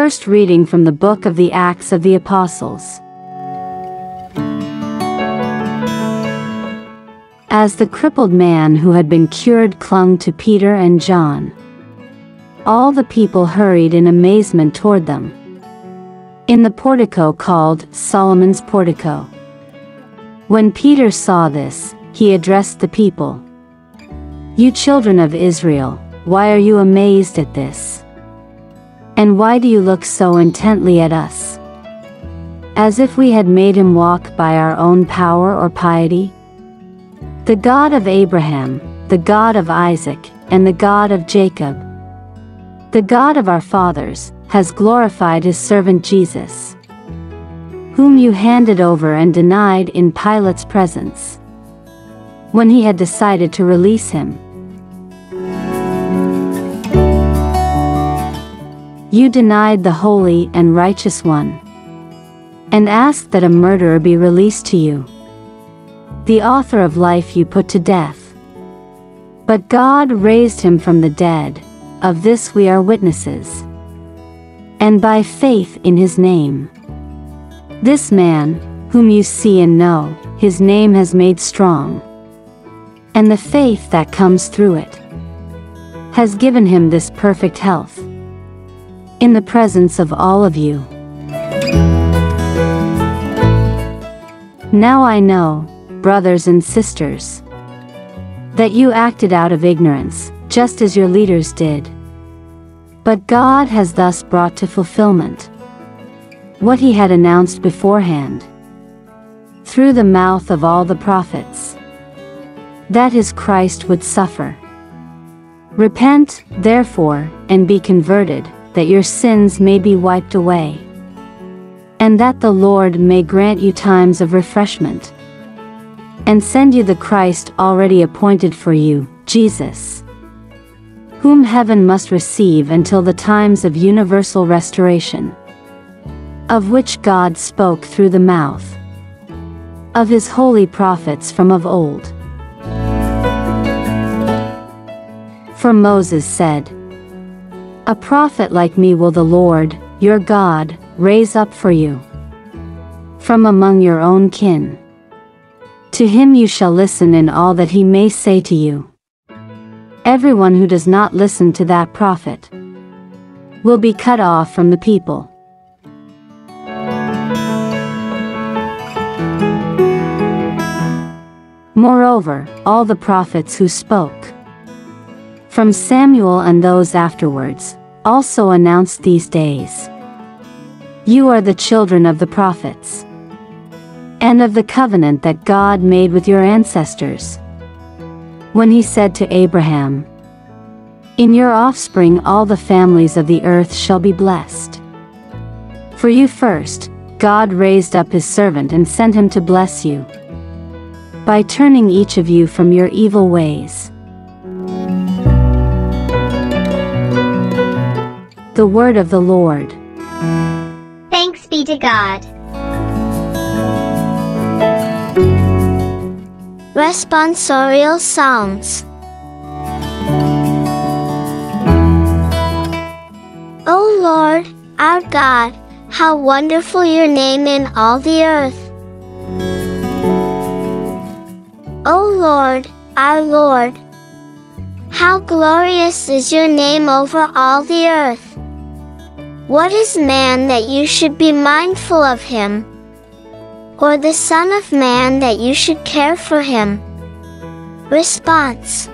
first reading from the book of the Acts of the Apostles. As the crippled man who had been cured clung to Peter and John, all the people hurried in amazement toward them. In the portico called Solomon's Portico. When Peter saw this, he addressed the people. You children of Israel, why are you amazed at this? And why do you look so intently at us? As if we had made him walk by our own power or piety? The God of Abraham, the God of Isaac, and the God of Jacob, the God of our fathers, has glorified his servant Jesus, whom you handed over and denied in Pilate's presence, when he had decided to release him. You denied the holy and righteous one, and asked that a murderer be released to you. The author of life you put to death. But God raised him from the dead of this we are witnesses. And by faith in his name. This man, whom you see and know, his name has made strong. And the faith that comes through it has given him this perfect health. In the presence of all of you. Now I know, brothers and sisters, that you acted out of ignorance just as your leaders did. But God has thus brought to fulfillment what he had announced beforehand through the mouth of all the prophets that his Christ would suffer. Repent, therefore, and be converted, that your sins may be wiped away, and that the Lord may grant you times of refreshment, and send you the Christ already appointed for you, Jesus whom heaven must receive until the times of universal restoration, of which God spoke through the mouth of his holy prophets from of old. For Moses said, A prophet like me will the Lord, your God, raise up for you from among your own kin. To him you shall listen in all that he may say to you. Everyone who does not listen to that prophet will be cut off from the people. Moreover, all the prophets who spoke from Samuel and those afterwards also announced these days. You are the children of the prophets and of the covenant that God made with your ancestors when he said to Abraham, In your offspring all the families of the earth shall be blessed. For you first, God raised up his servant and sent him to bless you, by turning each of you from your evil ways. The word of the Lord. Thanks be to God. Responsorial Psalms O Lord, our God, how wonderful your name in all the earth. O Lord, our Lord, how glorious is your name over all the earth. What is man that you should be mindful of him? or the Son of Man that you should care for him? Response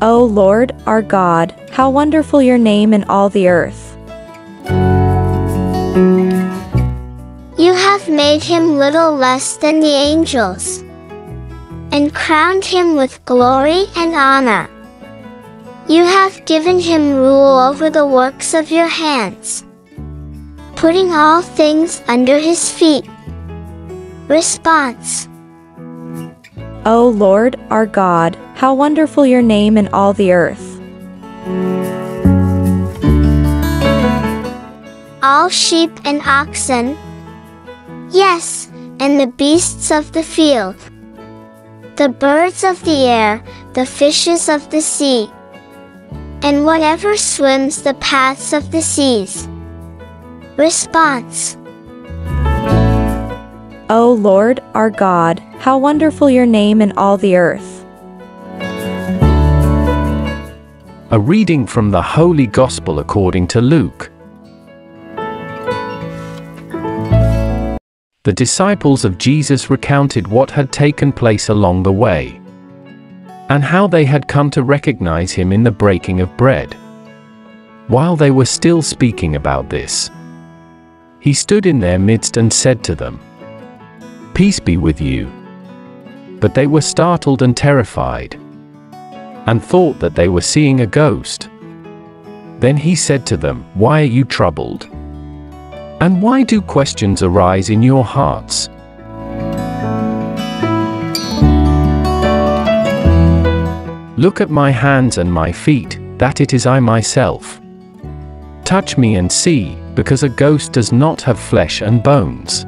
O Lord, our God, how wonderful your name in all the earth. You have made him little less than the angels, and crowned him with glory and honor. You have given him rule over the works of your hands putting all things under his feet. Response O Lord, our God, how wonderful your name in all the earth. All sheep and oxen, yes, and the beasts of the field, the birds of the air, the fishes of the sea, and whatever swims the paths of the seas. Response O Lord, our God, how wonderful your name in all the earth. A reading from the Holy Gospel according to Luke. The disciples of Jesus recounted what had taken place along the way, and how they had come to recognize him in the breaking of bread. While they were still speaking about this, he stood in their midst and said to them, Peace be with you. But they were startled and terrified, and thought that they were seeing a ghost. Then he said to them, Why are you troubled? And why do questions arise in your hearts? Look at my hands and my feet, that it is I myself. Touch me and see, because a ghost does not have flesh and bones.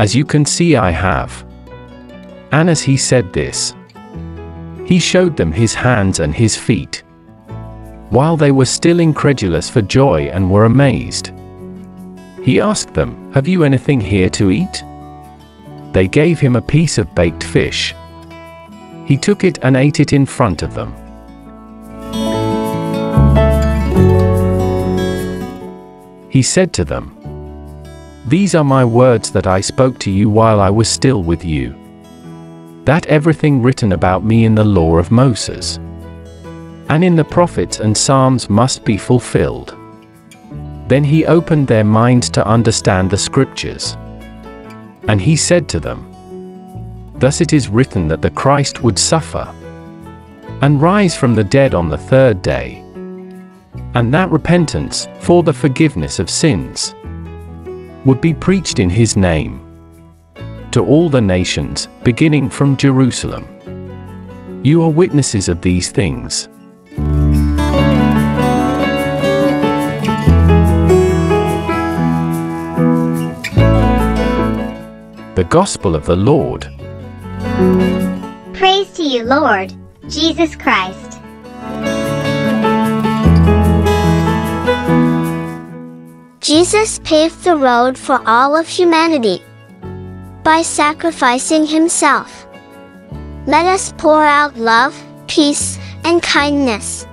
As you can see, I have. And as he said this, he showed them his hands and his feet. While they were still incredulous for joy and were amazed, he asked them, Have you anything here to eat? They gave him a piece of baked fish. He took it and ate it in front of them. He said to them, These are my words that I spoke to you while I was still with you. That everything written about me in the law of Moses and in the prophets and Psalms must be fulfilled. Then he opened their minds to understand the scriptures. And he said to them, Thus it is written that the Christ would suffer and rise from the dead on the third day, and that repentance, for the forgiveness of sins, would be preached in his name to all the nations, beginning from Jerusalem. You are witnesses of these things. The Gospel of the Lord. Praise to you, Lord, Jesus Christ. Jesus paved the road for all of humanity by sacrificing himself. Let us pour out love, peace, and kindness.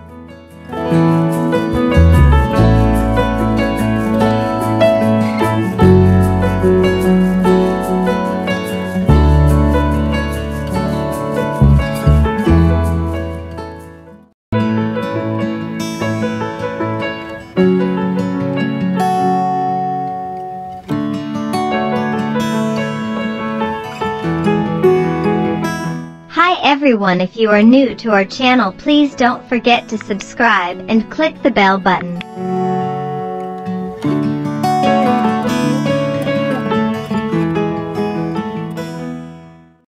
Everyone if you are new to our channel please don't forget to subscribe and click the bell button.